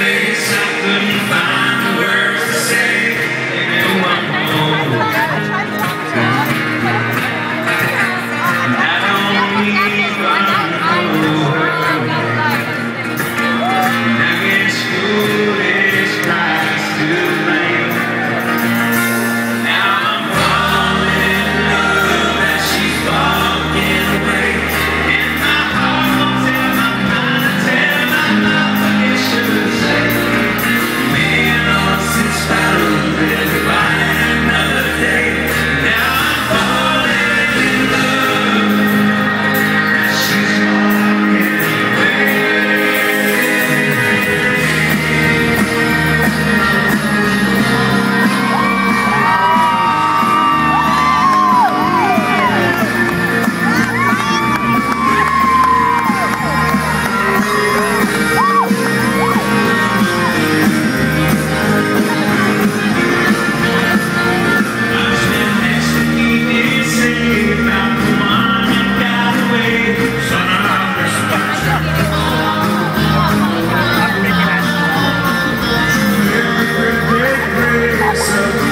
space I couldn't find. So